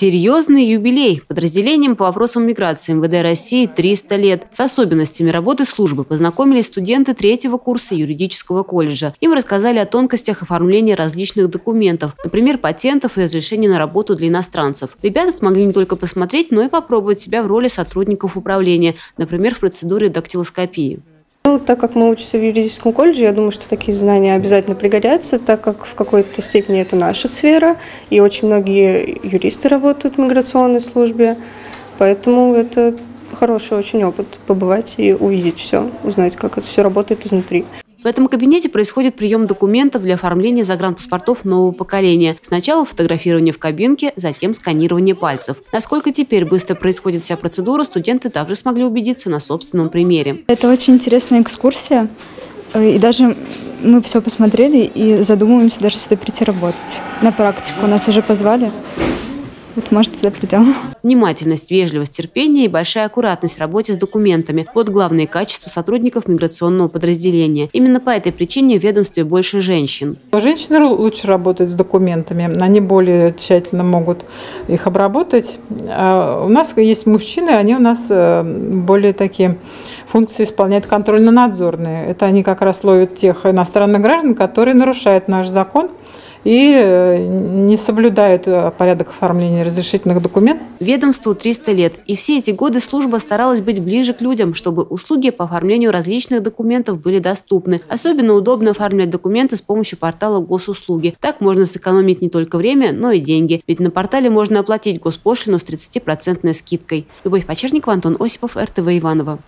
Серьезный юбилей. Подразделением по вопросам миграции МВД России 300 лет. С особенностями работы службы познакомились студенты третьего курса юридического колледжа. Им рассказали о тонкостях оформления различных документов, например, патентов и разрешений на работу для иностранцев. Ребята смогли не только посмотреть, но и попробовать себя в роли сотрудников управления, например, в процедуре дактилоскопии. Ну, так как мы учимся в юридическом колледже, я думаю, что такие знания обязательно пригодятся, так как в какой-то степени это наша сфера, и очень многие юристы работают в миграционной службе, поэтому это хороший очень опыт побывать и увидеть все, узнать, как это все работает изнутри. В этом кабинете происходит прием документов для оформления загранпаспортов нового поколения. Сначала фотографирование в кабинке, затем сканирование пальцев. Насколько теперь быстро происходит вся процедура, студенты также смогли убедиться на собственном примере. Это очень интересная экскурсия. Э, и даже мы все посмотрели и задумываемся даже сюда прийти работать. На практику нас уже позвали. Вот, может, сюда придем. Внимательность, вежливость, терпение и большая аккуратность в работе с документами – вот главные качества сотрудников миграционного подразделения. Именно по этой причине в ведомстве больше женщин. Женщины лучше работают с документами, они более тщательно могут их обработать. А у нас есть мужчины, они у нас э, более такие функции исполняют контрольно-надзорные. Это они как раз ловят тех иностранных граждан, которые нарушают наш закон и э, не соблюдают э, порядок оформления разрешительных документов. Ведомству 300 лет, и все эти годы служба старалась быть ближе к людям, чтобы услуги по оформлению различных документов были доступны. Особенно удобно оформлять документы с помощью портала госуслуги. Так можно сэкономить не только время, но и деньги. Ведь на портале можно оплатить госпошлину с 30% скидкой. Любовь Почерникова, Антон Осипов, РТВ Иванова.